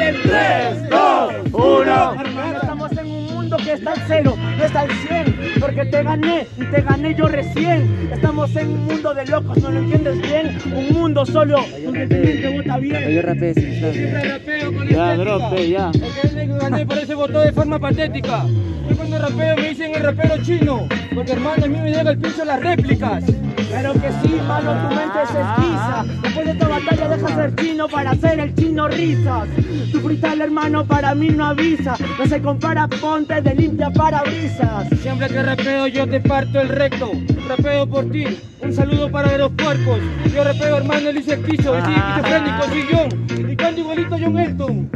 repiten 3, 2, 1. Hermano, estamos en un mundo que está al cero, no está al 100. Porque te gané y te gané yo recién. Estamos en un mundo de locos, no lo entiendes bien. Un mundo solo donde mente vota bien. Yo rapé, sí, Siempre rapeo con Ya, drope, ya. Porque el que gané por eso votó de forma patética. Yo cuando rapeo me dicen el rapero chino. Porque hermano, a mí me llega al piso las réplicas. Claro que sí, mano, tu mente se esquiza. Después de esta batalla deja ser chino para hacer el chino risas. Tu freestyle, hermano, para mí no avisa. No se compara, ponte de limpia parabrisas. Siempre que rapeo yo te parto el recto. Rapeo por ti. Un saludo para los cuerpos. Yo rapeo hermano Elise Quiso. Y sí, esquizofrénico, soy John. Y canto igualito a John Elton.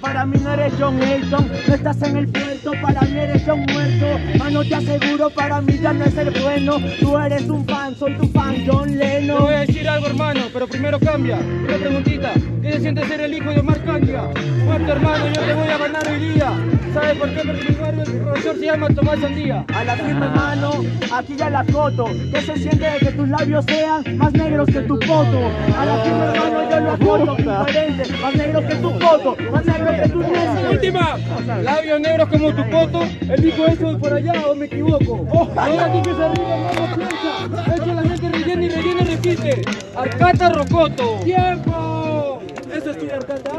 Para mí no eres John Elton. No estás en el puerto, para mí eres John Muerto. Mano, te aseguro, para mí ya no es el bueno. Tú eres un fan, soy tu fan, John Te Lennon. voy a decir algo hermano, pero primero cambia. Una preguntita. ¿Qué se siente ser el hijo de Omar Candia? Muerto hermano, yo te voy a ganar hoy día. ¿Sabes por qué? Porque mi barrio, el profesor se llama Tomás Sandía. A la firme mano, aquí ya la coto. ¿Qué se siente de que tus labios sean más negros que tu foto? A la firme mano yo lo acoto, diferente, más negro que tu foto, más negro que tu foto. Última, labios negros como tu poto, el hijo eso de por allá o me equivoco. Ahora aquí que se arriba, no piensa, echa la gente rellena y rellena y repite. Arcata Rocoto. ¡Tiempo! ¿Eso es tu Arcata?